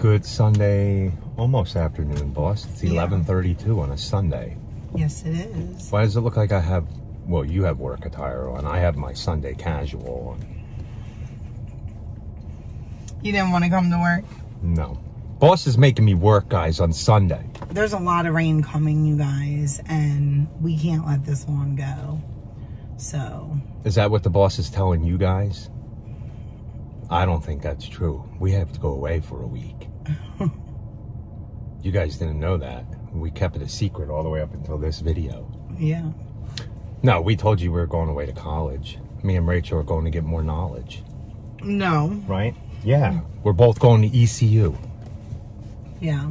Good Sunday, almost afternoon, boss. It's Yeah. 11:32 on a Sunday. Yes, it is. Why does it look like I have? Well, you have work attire on. I have my Sunday casual on. You didn't want to come to work? No, boss is making me work, guys, on Sunday. There's a lot of rain coming, you guys, and we can't let this one go. So, Is that what the boss is telling you guys? I don't think that's true. We have to go away for a week. you guys didn't know that. We kept it a secret all the way up until this video. yeah. No, we told you we were going away to college. Me and Rachel are going to get more knowledge. No. Right? Yeah. We're both going to ECU. Yeah.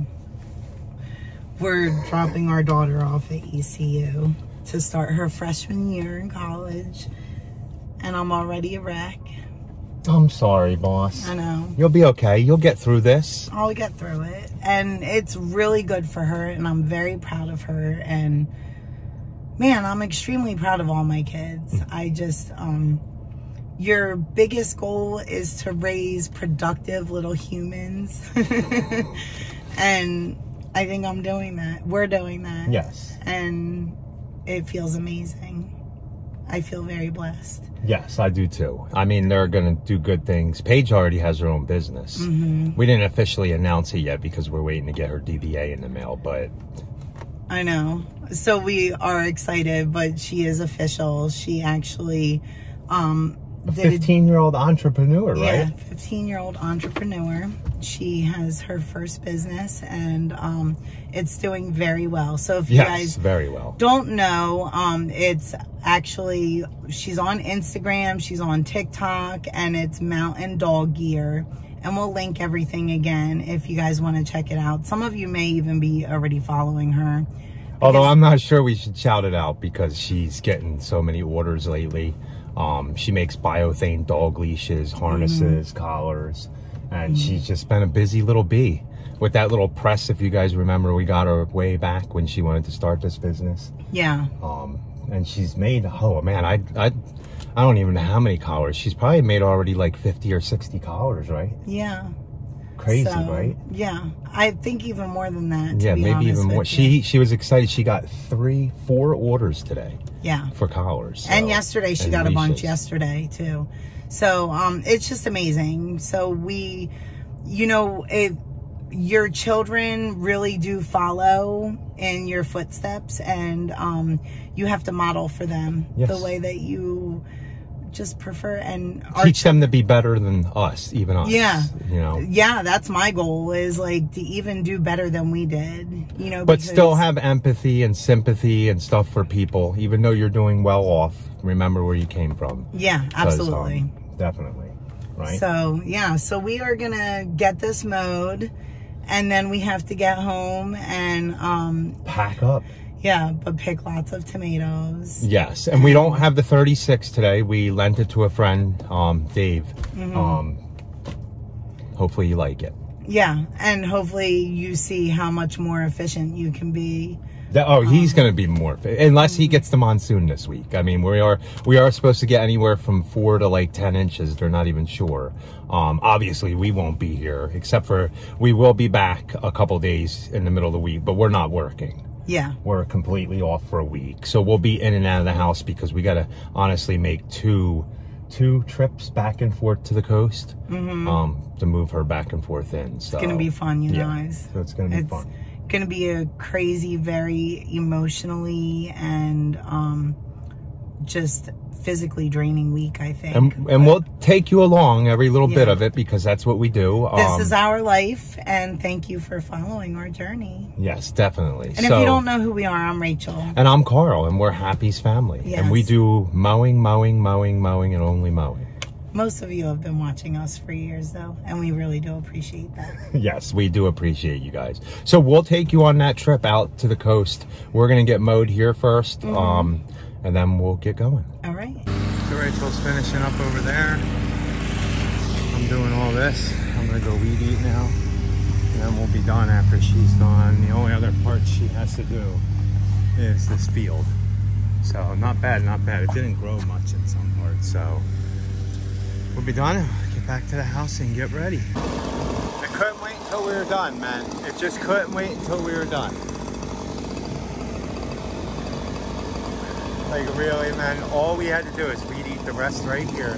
We're dropping our daughter off at ECU to start her freshman year in college. And I'm already a wreck. I'm sorry, boss. I know. You'll be okay. You'll get through this. I'll get through it. And it's really good for her, and I'm very proud of her. And man, I'm extremely proud of all my kids. I just, um, your biggest goal is to raise productive little humans. and I think I'm doing that. We're doing that. Yes. And it feels amazing. I feel very blessed. Yes, I do too. I mean, they're going to do good things. Paige already has her own business. Mm-hmm. We didn't officially announce it yet because we're waiting to get her DBA in the mail, but I know. So we are excited, but she is official. She actually um a 15 year old entrepreneur, yeah, right? 15 year old entrepreneur. She has her first business and um it's doing very well. So if you guys very well. don't know, um, it's actually she's on Instagram, she's on TikTok, and it's Mountain Dog Gear. And we'll link everything again if you guys want to check it out. Some of you may even be already following her. Although I'm not sure we should shout it out because she's getting so many orders lately. Um, she makes biothane dog leashes, harnesses, collars, and she's just been a busy little bee. With that little press, if you guys remember, we got her way back when she wanted to start this business. Yeah. Um, and she's made, oh man, I, I, I don't even know how many collars. She's probably made already like 50 or 60 collars, right? Yeah. Crazy, So, right? Yeah. I think even more than that. Yeah, be maybe even more. She she was excited. She got three, four orders today Yeah. for collars. and yesterday she and got a bunch yesterday too. So um it's just amazing. So we you know, if your children really do follow in your footsteps and um you have to model for them Yes. the way that you just prefer and Teach them to be better than us, even us. Yeah. You know, yeah, that's my goal is like to even do better than we did, you know, but still have empathy and sympathy and stuff for people. Even though you're doing well off, remember where you came from. yeah absolutely. um, definitely. Right. So yeah, so we are gonna get this mode, and then we have to get home and um Pack up. yeah, but pick lots of tomatoes. Yes, and we don't have the 36 today. We lent it to a friend, um, Dave. Mm-hmm. Um, hopefully you like it. Yeah, and hopefully you see how much more efficient you can be. That, oh, he's going to be more unless he gets the monsoon this week. I mean, we are we are supposed to get anywhere from four to like ten inches. They're not even sure. Um, obviously, we won't be here except for we will be back a couple days in the middle of the week, but we're not working. Yeah, We're completely off for a week, so we'll be in and out of the house because we got to honestly make two two trips back and forth to the coast um, to move her back and forth in. So it's gonna be fun, you yeah. guys. So it's gonna be It's fun. Gonna be a crazy, very emotionally and um just physically draining week. I think. And, and we'll take you along every little bit of it because that's what we do. this Um, is our life, and thank you for following our journey. yes, definitely. And if you don't know who we are, I'm Rachel. and I'm Carl, and we're Happy's family, and we do mowing, mowing, mowing, mowing, and only mowing. Most of you have been watching us for years, though, and we really do appreciate that. yes, we do appreciate you guys. So we'll take you on that trip out to the coast. We're gonna get mowed here 1st Mm-hmm. um, and then we'll get going. All right. So Rachel's finishing up over there. I'm doing all this. I'm gonna go weed eat now. And then we'll be done after she's done. The only other part she has to do is this field. So not bad, not bad. It didn't grow much in some parts, so we'll be done. Get back to the house and get ready. I couldn't wait until we were done, man. It just couldn't wait until we were done. Like really, man, all we had to do is we'd eat the rest right here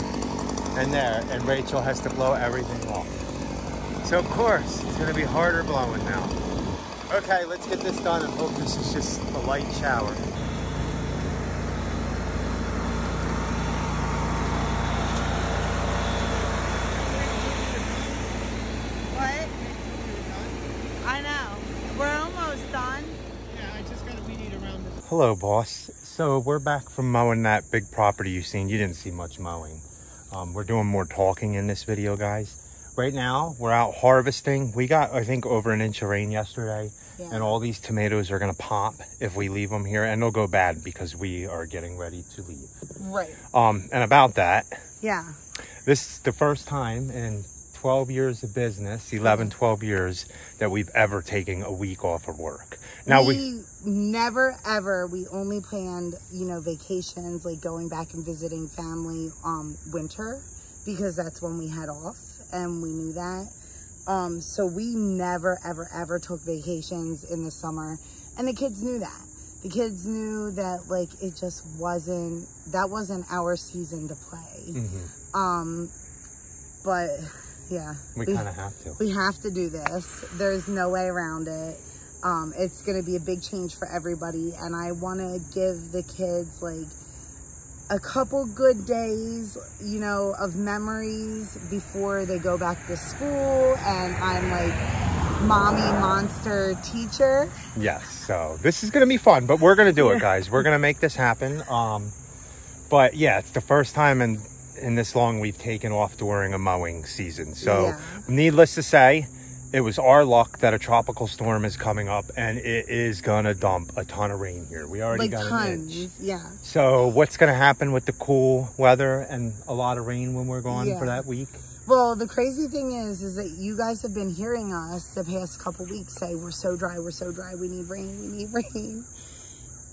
and there, and Rachel has to blow everything off. So of course, it's gonna be harder blowing now. Okay, let's get this done and hope this is just a light shower. What? I know. We're almost done. Yeah, I just gotta weed eat around this. Hello, boss. So we're back from mowing that big property you've seen. You didn't see much mowing. Um, we're doing more talking in this video, guys. Right now, we're out harvesting. We got, I think, over an inch of rain yesterday. Yeah. And all these tomatoes are gonna pop if we leave them here. And they'll go bad because we are getting ready to leave. Right. Um, and about that, Yeah. this is the first time in 12 years of business, 11, 12 years, that we've ever taken a week off of work. Now we, we never ever we only planned you know vacations like going back and visiting family um winter because that's when we had off and we knew that um so we never ever ever took vacations in the summer and the kids knew that the kids knew that like it just wasn't that wasn't our season to play Mhm. um but yeah we kind of have to. we have to do this. There's no way around it. Um, it's going to be a big change for everybody. And I want to give the kids like a couple good days, you know, of memories before they go back to school. And I'm like mommy monster teacher. Yes. So this is gonna be fun, but we're gonna do it, guys. We're gonna make this happen. Um, but yeah, it's the first time in in this long we've taken off during a mowing season. So, Yeah. needless to say, it was our luck that a tropical storm is coming up, and it is gonna dump a ton of rain here. We already Like got an tons. inch. Yeah. So, what's gonna happen with the cool weather and a lot of rain when we're gone Yeah. for that week? Well, the crazy thing is, is that you guys have been hearing us the past couple weeks say we're so dry, we're so dry, we need rain, we need rain.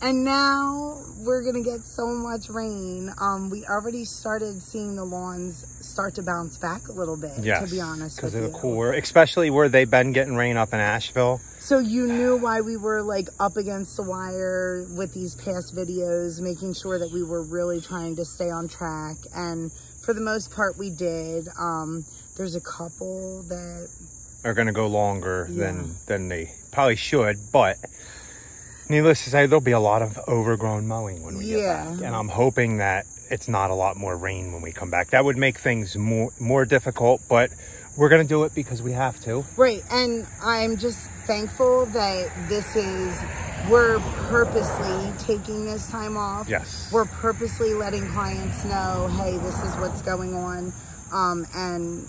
And now we're gonna get so much rain. Um, we already started seeing the lawns start to bounce back a little bit. Yes, to be honest because of the cooler, especially where they've been getting rain up in Asheville. So you knew why we were like up against the wire with these past videos, making sure that we were really trying to stay on track. And for the most part, we did. Um, there's a couple that are going to go longer Yeah. than than they probably should but needless to say there'll be a lot of overgrown mowing when we Yeah. get back and i'm hoping that it's not a lot more rain when we come back that would make things more more difficult but we're going to do it because we have to Right, and I'm just thankful that this is, we're purposely taking this time off. yes We're purposely letting clients know, hey, this is what's going on. Um, and,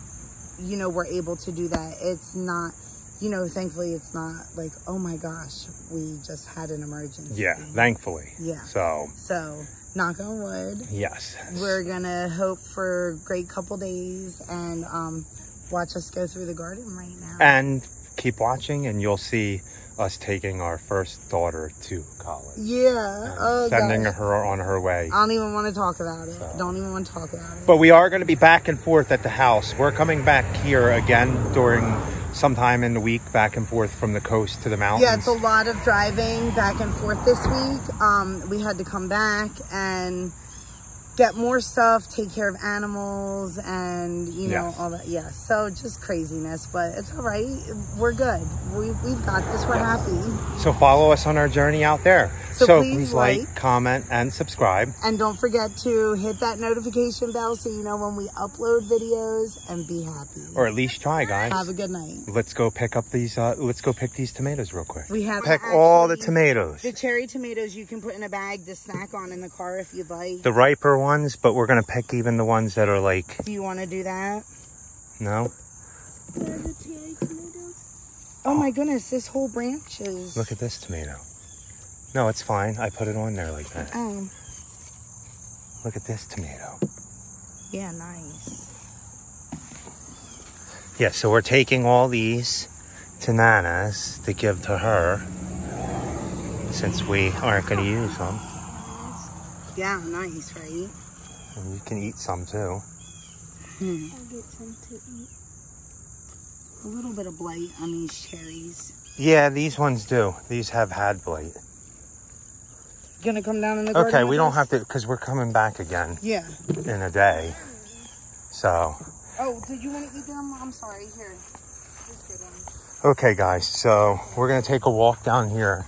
you know, we're able to do that. It's not, you know, thankfully it's not like, oh my gosh, we just had an emergency. yeah thankfully Yeah. so So, knock on wood. yes We're gonna hope for a great couple days and um, watch us go through the garden right now. and keep watching and you'll see us taking our first daughter to college Yeah. Oh, sending her on her way I don't even want to talk about it. So. Don't even want to talk about it. But we are going to be back and forth at the house. We're coming back here again during sometime in the week, back and forth from the coast to the mountains. yeah, it's a lot of driving back and forth this week. Um, we had to come back and get more stuff, take care of animals, and you know Yes. all that. Yeah, so just craziness, but it's all right. We're good. We we've got this. We're Yes. happy. so follow us on our journey out there. So So, please please like, like- comment, and subscribe. And don't forget to hit that notification bell so you know when we upload videos. And be happy. Or at least try, guys. Have a good night. let's go pick up these. Uh, let's go pick these tomatoes real quick. We have Pick all the tomatoes, The cherry tomatoes you can put in a bag to snack on in the car if you'd like. the riper ones, but we're gonna pick even the ones that are like Do you want to do that? no. Oh my goodness, this whole branch is. Look at this tomato. No, it's fine. I put it on there like that. Oh, Look at this tomato. yeah, nice. Yeah, so we're taking all these to Nana's to give to her since we aren't going to use them. Yeah, nice, right? And you can eat some too. Hmm. I'll get some to eat. a little bit of blight on these cherries. Yeah, these ones do. These have had blight. Gonna come down in the garden Okay, we don't us? have to because we're coming back again Yeah. in a day. So, Oh, did you want to eat them? I'm sorry. Here. Here's good ones. okay, guys. So we're gonna take a walk down here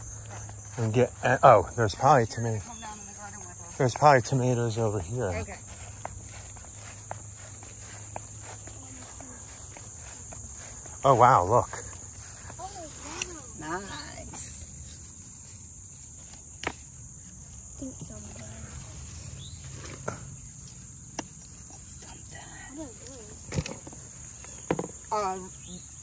and get. Uh, oh, there's probably too Come down in the garden with us. There's probably tomatoes over here. Okay. Oh wow, look. Nice. think somewhere. Um,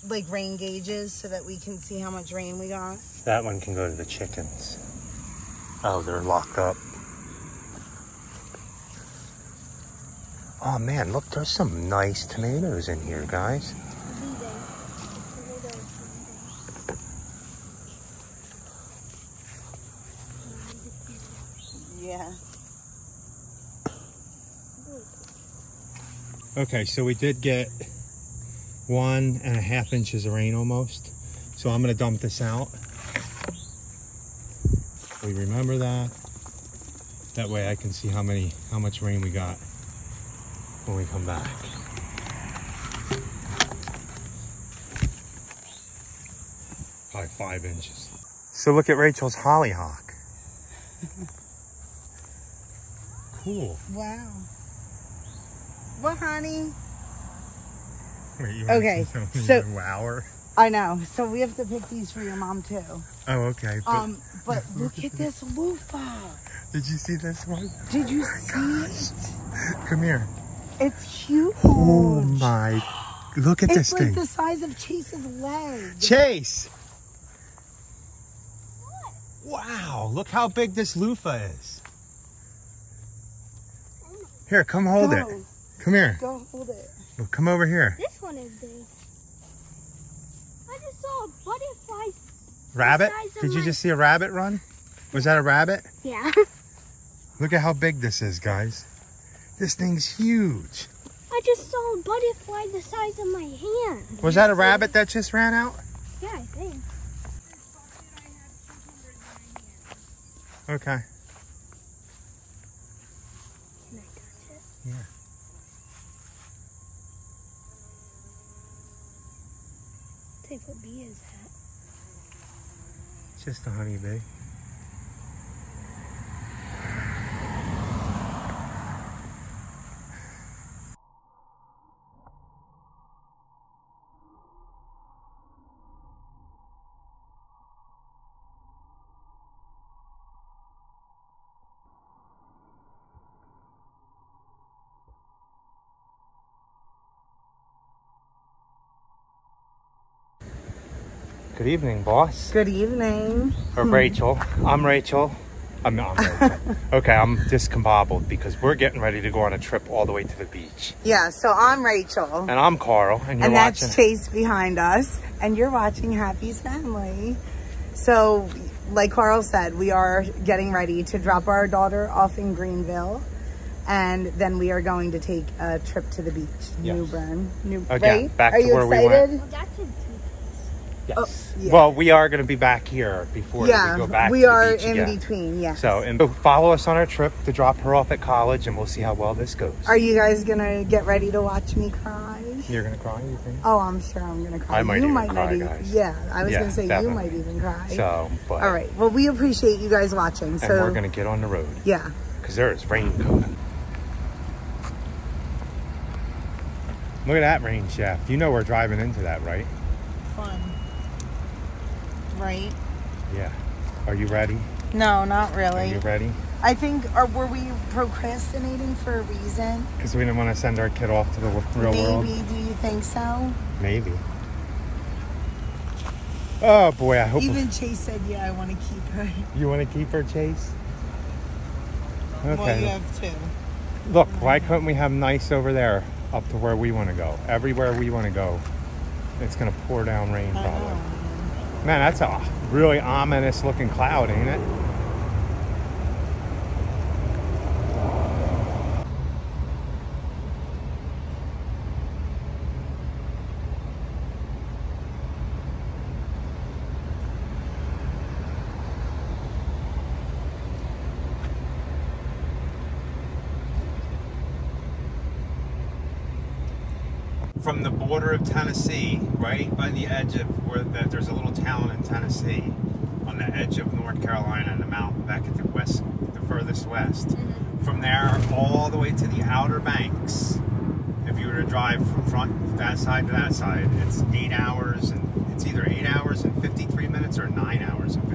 like rain gauges so that we can see how much rain we got. That one can go to the chickens. Oh, they're locked up. Oh man, look, there's some nice tomatoes in here, guys. Yeah. Okay, so we did get one and a half inches of rain almost. So I'm gonna dump this out. We remember that. That way I can see how many, how much rain we got when we come back. Probably five inches. So look at Rachel's hollyhock. cool. Wow. What, honey? Wait, you Okay, so- even wower? I know. So we have to pick these for your mom too. Oh, okay. But Um, but look at this loofah. did you see this one? Did you see it? Come here. It's oh huge. Oh my! Look at It's this like thing, the size of Chase's leg. Chase. Wow! Look how big this loofah is. Oh here, come hold it. Come here. go hold it. Well, come over here. This one is big. I just saw a butterfly. Rabbit? Did you my- just see a rabbit run? Was that a rabbit? Yeah. Look at how big this is, guys. This thing's huge. I just saw a butterfly the size of my hand. Was that a rabbit that just ran out? Yeah, I think. Okay. Can I touch it? Yeah. Take what bee is that? Just a honeybee. Good evening, boss. Good evening. Or hmm. Rachel. I'm Rachel. I'm not I'm Rachel. okay, I'm discombobbled because we're getting ready to go on a trip all the way to the beach. Yeah, so I'm Rachel. And I'm Carl, and you're watching. and watching. that's Chase behind us. And you're watching Happy's Family. So, like Carl said, we are getting ready to drop our daughter off in Greenville. And then we are going to take a trip to the beach, Yes. New Bern. New, Again, right? back are to you where we excited? went. Well, that's a two Oh, yes. Oh, yeah. Well, we are going to be back here before yeah, we go back we to the are beach in again. between, yes. So, and follow us on our trip to drop her off at college, and we'll see how well this goes. Are you guys gonna get ready to watch me cry? You're going to cry, you think? Oh, I'm sure I'm gonna cry. I might you even might cry, not even. guys. Yeah, I was Yeah, gonna say definitely. you might even cry. So, but. All right. Well, we appreciate you guys watching. And So we're going to get on the road yeah. because there is rain coming. Look at that rain shaft. You know we're driving into that, right? Fun. Right? Yeah. Are you ready? No, not really. Are you ready? I think, or were we procrastinating for a reason? Because we didn't want to send our kid off to the real Maybe. world. Maybe. Do you think so? Maybe. Oh boy, I hope Even Chase said, "Yeah, I want to keep her." you want to keep her, Chase. Well, you have two. Look, why couldn't we have nice over there, up to where we want to go? Everywhere we want to go, it's gonna pour down rain I probably. know. Man, that's a really ominous looking cloud, ain't it? From the border of Tennessee, right by the edge of where that there's a little town in Tennessee, on the edge of North Carolina and the mountain back at the west, the furthest west. Mm-hmm. From there all the way to the Outer Banks. If you were to drive from front that side to that side, it's eight hours and it's either eight hours and 53 minutes or nine hours and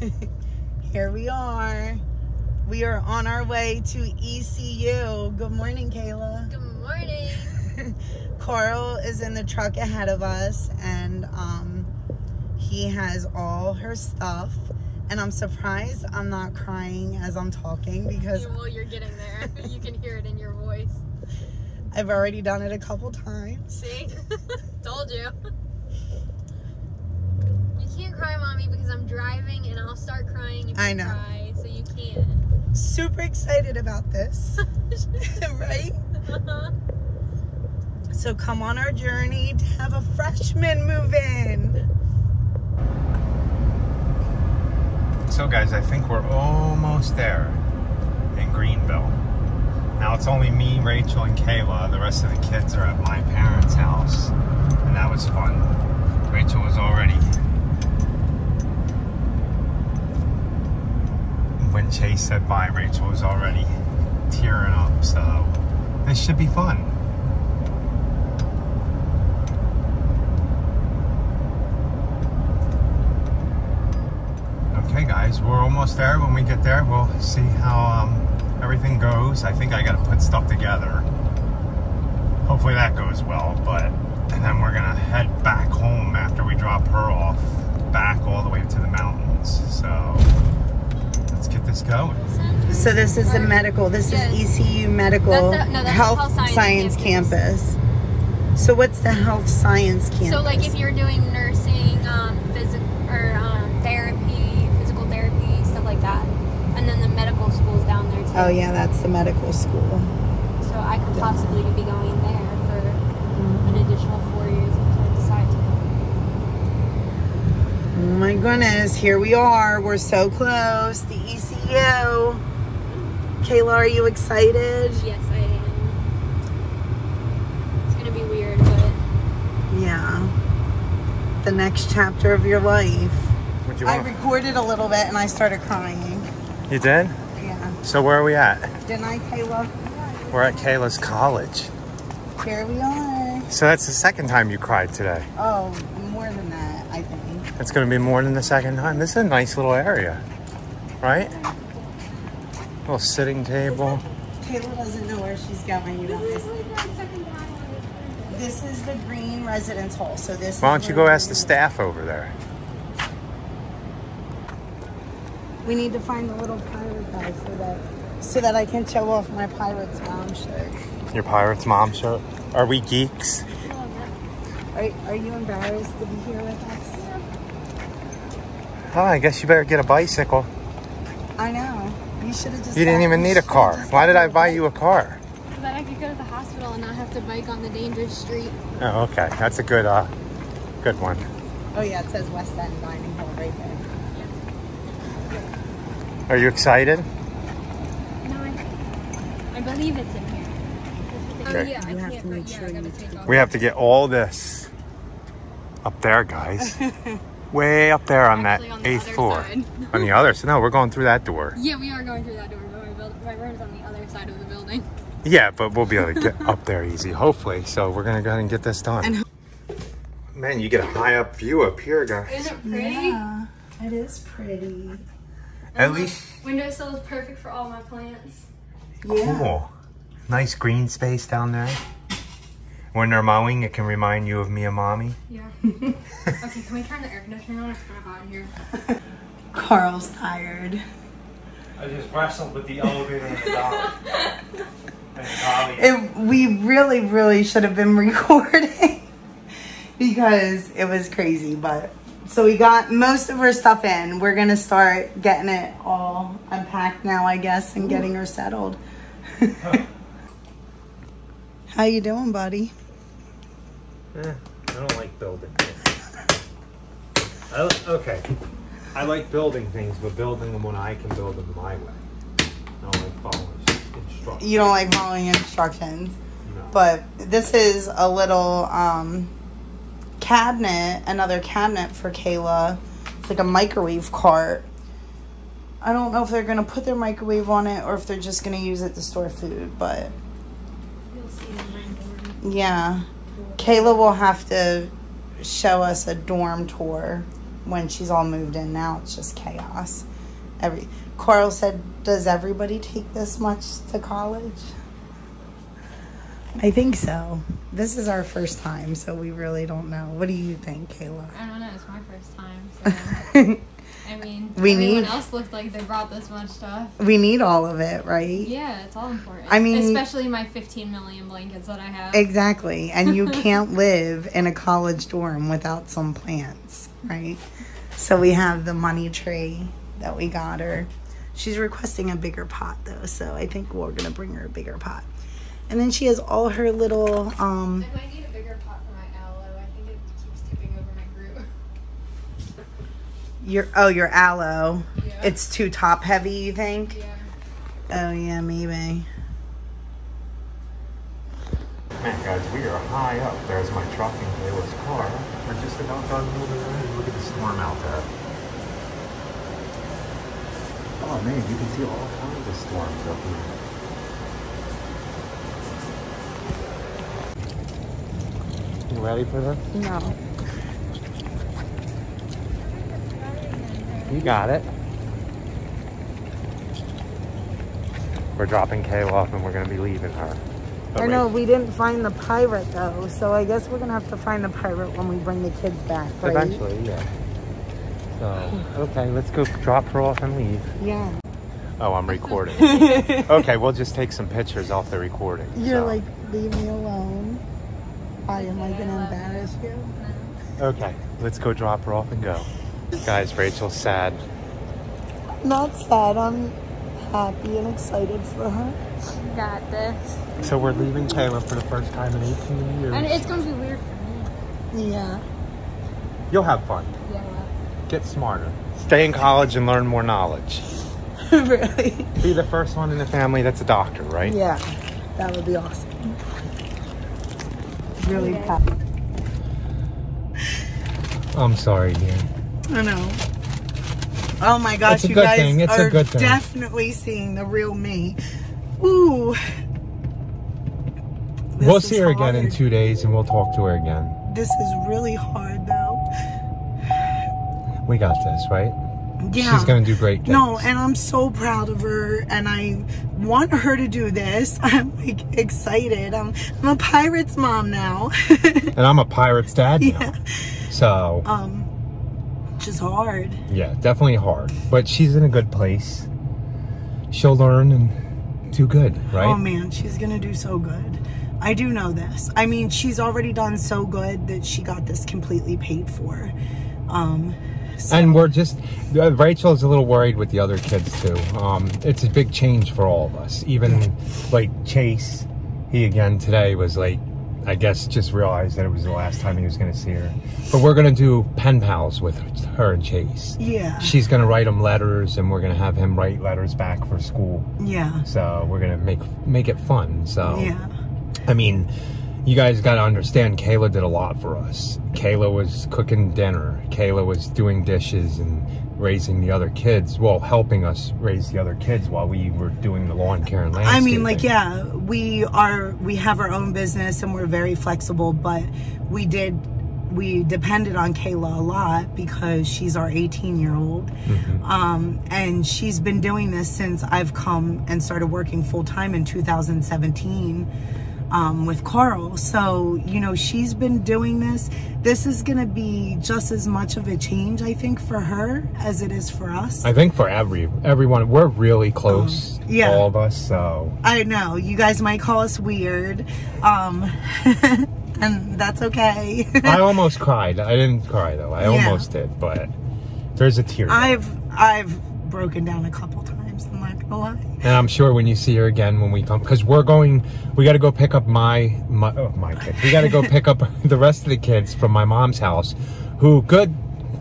Here we are. We are on our way to ECU. Good morning, Kayla. Good morning. Carl is in the truck ahead of us and um, he has all her stuff. And I'm surprised I'm not crying as I'm talking because well, you're getting there. You can hear it in your voice. I've already done it a couple times. See? Told you. You can't cry, mommy, because I'm driving and I'll start crying if I know. cry, so you can't. Super excited about this, right? So come on our journey to have a freshman move in. So, guys, I think we're almost there in Greenville. Now it's only me, Rachel, and Kayla. The rest of the kids are at my parents' house, and that was fun. Rachel was already. When Chase said bye, Rachel was already tearing up, so this should be fun. Okay, guys, we're almost there. When we get there, we'll see how um, everything goes. I think I got to put stuff together. Hopefully that goes well. But and then we're gonna head back home after we drop her off, back all the way to the mountains. So let's get this going. So this is the medical. This Yes. is ECU Medical That's the- no, that's Health, Health Science, Science campus. So what's the Health Science campus? So, like, if you're doing nursing, um, physical or um, therapy, physical therapy, stuff like that, and then the medical school's down there too. Oh yeah, that's the medical school. So I could possibly be going there for an additional four years if I decide to. Oh my goodness, here we are. We're so close. The ECU. Kayla, are you excited? Yes, I am. It's gonna be weird, but Yeah. The next chapter of your life. What you I recorded a little bit and I started crying. You did? Yeah. So where are we at? Didn't I, Kayla? We're at Kayla's college. Here we are. So that's the second time you cried today. Oh, more than that, I think. It's going to be more than the second time. This is a nice little area, right? Little sitting table. Kayla doesn't know where she's going, you guys. This is the green residence hall. So this. Why don't you go ask the staff over there? We need to find the little pirate guy so that so that I can show off my pirate's mom shirt. Your Pirates mom shirt. Are we geeks? Are, are you embarrassed to be here with us? Oh, I guess you better get a bicycle. I know. You should have just. You didn't even you need a car. Why did I buy you a car? so that I could go to the hospital and not have to bike on the dangerous street. Oh, okay. That's a good, uh, good one. Oh yeah, it says West End Dining Hall right there. Are you excited? No, I, I believe it's in here. Oh Okay. yeah, I have can't. to make but yeah, sure I gotta you take off. We have to get all this up there, guys. Way up there on that on the eighth other floor. side. On the other side. No, we're going through that door. Yeah, we are going through that door, but my, build- my room's on the other side of the building. Yeah, but we'll be able to get up there easy, hopefully. So we're gonna go ahead and get this done. And- Man, you get a high up view up here, guys. Isn't it pretty? Yeah, it is pretty. At least Windowsill is perfect for all my plants. Yeah. cool. Nice green space down there. When they're mowing, it can remind you of me and mommy. Yeah. okay, can we turn the air conditioner on? It's kind of hot in here. Carl's tired. I just wrestled with the elevator and the dolly. and the. It, we really, really should have been recording because it was crazy. But so we got most of her stuff in. We're gonna start getting it all unpacked now, I guess, and getting her settled. How you doing, buddy? Eh, I don't like building things. I okay. I like building things, but building them when I can build them my way. I don't like following instructions. You don't like following instructions, No. but this is a little um, cabinet, another cabinet for Kayla. It's like a microwave cart. I don't know if they're gonna put their microwave on it or if they're just gonna use it to store food, but You'll see in my dorm. Yeah. Kayla will have to show us a dorm tour when she's all moved in. Now it's just chaos. Every Carl said, "Does everybody take this much to college?" I think so. This is our first time, so we really don't know. What do you think, Kayla? I don't know, it's my first time. So, I mean, We everyone need- else looked like they brought this much stuff. we need all of it, right? Yeah, it's all important. I mean- especially my 15 million blankets that I have. Exactly. And you can't live in a college dorm without some plants, right? So we have the money tree that we got her. She's requesting a bigger pot though, so I think we're gonna bring her a bigger pot. And then she has all her little um I might need a bigger pot for my aloe. I think it keeps tipping over my group. Your oh your aloe. Yeah. It's too top heavy, you think? yeah. Oh yeah, maybe. Man, guys, we are high up. There's my truck and Kayla's car. We're just about done moving around. Look at the storm out there. Oh man, you can see all kinds of storms up here. You ready for this? No. You got it. We're dropping Kayla off and we're gonna be leaving her. But I wait. know we didn't find the pirate though, so I guess we're gonna have to find the pirate when we bring the kids back, right? Eventually, yeah. So, okay, let's go drop her off and leave. Yeah. Oh, I'm recording. okay, we'll just take some pictures off the recording. You're so. like, leave me alone. Why am I gonna embarrass you? Okay, let's go drop her off and go. Guys, Rachel's sad. Not sad. I'm happy and excited for her. Got this. So we're leaving Taylor for the first time in 18 years. And it's gonna be weird for me. Yeah. You'll have fun. Yeah. Get smarter. Stay in college and learn more knowledge. really? Be the first one in the family that's a doctor, right? Yeah, that would be awesome. Really happy. I'm sorry, dear. I know. Oh my gosh, It's a you good guys thing. It's a are good thing. definitely seeing the real me. Ooh. This we'll see her again in two days and we'll talk to her again. This is really hard though. We got this, right? Yeah. She's gonna do great things. No, and I'm so proud of her, and I want her to do this. I'm like excited. I'm I'm a pirate's mom now. And I'm a pirate's dad now. yeah. So, Um, which is hard. yeah, definitely hard. But she's in a good place. She'll learn and do good, right? Oh man, she's gonna do so good. I do know this. I mean, she's already done so good that she got this completely paid for. Um, so- And we're just, uh, Rachel's a little worried with the other kids too. Um, it's a big change for all of us. Even like Chase, he again today was like, I guess just realized that it was the last time he was going to see her. But we're going to do pen pals with her and Chase. yeah, She's going to write him letters and we're going to have him write letters back for school. yeah, So we're going to make make it fun. So yeah, I mean, you guys got to understand, Kayla did a lot for us. Kayla was cooking dinner. Kayla was doing dishes and raising the other kids. Well, helping us raise the other kids while we were doing the lawn care and landscaping. I mean, like, yeah, we are, we have our own business and we're very flexible, but we did, we depended on Kayla a lot because she's our 18 year old. Mhm. Um, and she's been doing this since I've come and started working full time in 2017 um, with Carl. So, you know, she's been doing this. This is going to be just as much of a change, I think, for her as it is for us. I think for every everyone, we're really close, Um, yeah. all of us. So I know you guys might call us weird, um, and that's okay. I almost cried. I didn't cry though. I Yeah. almost did, but there's a tear. I've I've broken down a couple times. I'm not gonna lie. And I'm sure when you see her again when we come, because we're going, we got to go pick up my my oh, my kids. We got to go pick up the rest of the kids from my mom's house, who good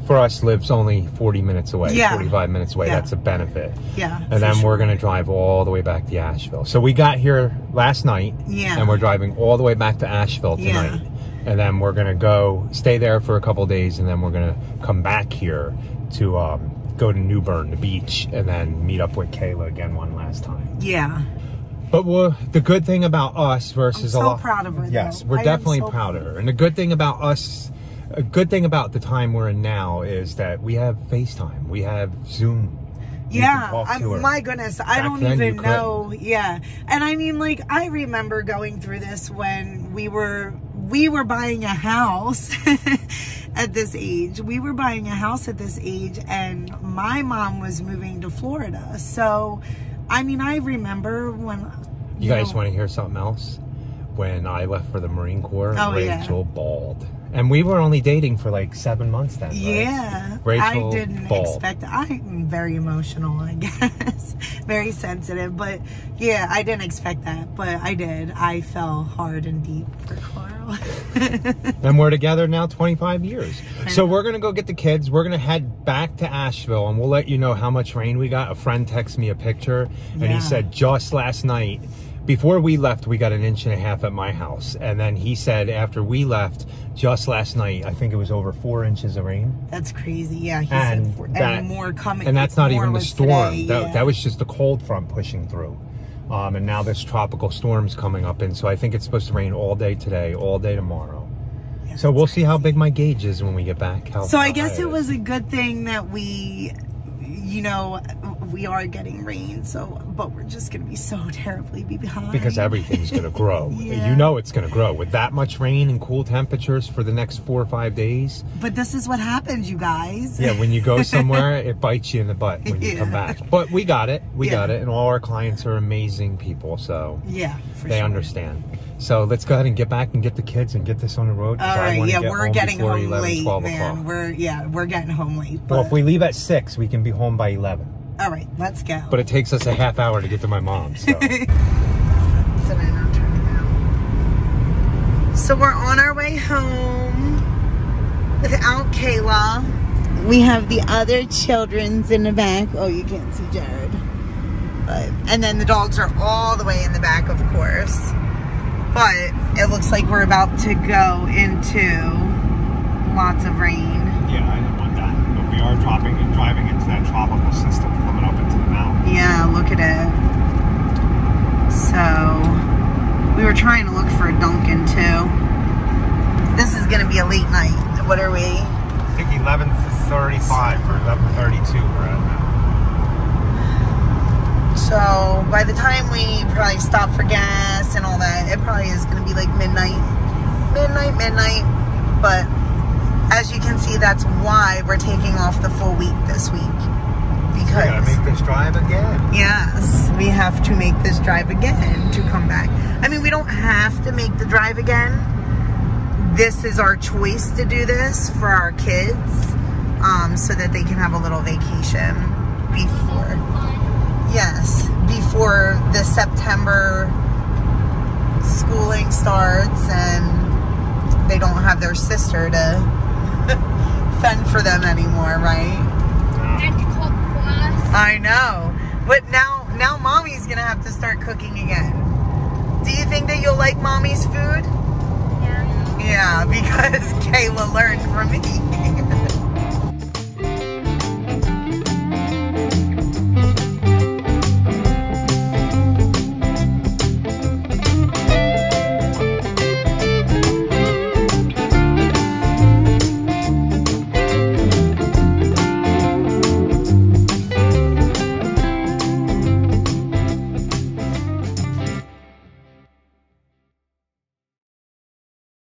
for us lives only 40 minutes away, Yeah. 45 minutes away. Yeah. That's a benefit. Yeah. And then for we're gonna drive all the way back to Asheville. So we got here last night, Yeah. and we're driving all the way back to Asheville tonight. Yeah. And then we're gonna go stay there for a couple days, and then we're gonna come back here to um, go to New Bern, the beach, and then meet up with Kayla again one last time. Yeah. But the good thing about us versus I'm a lot, proud of her, Yes, though. we're I definitely so proud of her. And the good thing about us, a good thing about the time we're in now is that we have FaceTime, we have Zoom. You Yeah, her. my goodness, I don't even know. Yeah, and I mean, like, I remember going through this when we were we were buying a house at this age. We were buying a house at this age, and my mom was moving to Florida. So, I mean, I remember when You guys know, want to hear something else? When I left for the Marine Corps, Oh, yeah. Rachel bawled. And we were only dating for like seven months then. right? Yeah, Rachel I didn't bawled. expect. I'm very emotional, I guess, very sensitive. But yeah, I didn't expect that, but I did. I fell hard and deep for And we're together now 25 years. So we're going to go get the kids. We're going to head back to Asheville and we'll let you know how much rain we got. A friend texted me a picture and Yeah. he said just last night, before we left, we got an inch and a half at my house. And then he said after we left, just last night, I think it was over four inches of rain. that's crazy. Yeah, he And said, for, that- and more coming. And that's not even the storm. today, that, yeah. that was just the cold front pushing through. Um, and now this tropical storm's coming up. And so I think it's supposed to rain all day today, all day tomorrow. Yeah, So we'll see how big my gauge is when we get back. How, So I how guess high it is. was a good thing that we, you know, we are getting rain. So, but we're just gonna be so terribly behind because everything's going to grow. Yeah. You know it's going to grow with that much rain and cool temperatures for the next four or five days. But this is what happens, you guys. Yeah, when you go somewhere, it bites you in the butt when you come back. But we got it. We Yeah. got it. And all our clients are amazing people, so Yeah, for they sure. understand. So let's go ahead and get back and get the kids and get this on the road. All I yeah, get we're home getting home 11, late, man. We're yeah, we're getting home late. But Well, if we leave at 6, we can be home by 11. All right, let's go. But it takes us a half hour to get to my mom's. So. So then I'm turning around. So we're on our way home without Kayla. We have the other children's in the back. Oh, you can't see Jared. But and then the dogs are all the way in the back, of course. But it looks like we're about to go into lots of rain. Yeah, I didn't want that. But we are dropping and driving into that tropical system coming up into the mountain. Yeah, look at it. So we were trying to look for a Dunkin' too. This is gonna be a late night. What are we? I think 11:35 or 11:32 we're at now. So by the time we probably stop for gas and all that, it probably is gonna be like midnight. Midnight, midnight. But as you can see, that's why we're taking off the full week this week. We gotta make this drive again. Yes, we have to make this drive again to come back. I mean, we don't have to make the drive again. This is our choice to do this for our kids um, so that they can have a little vacation before. Yes, before the September schooling starts and they don't have their sister to fend for them anymore, right? And to cook for us. I know. But now now mommy's gonna have to start cooking again. Do you think that you'll like mommy's food? Yeah. Yeah, because Kayla learned from me.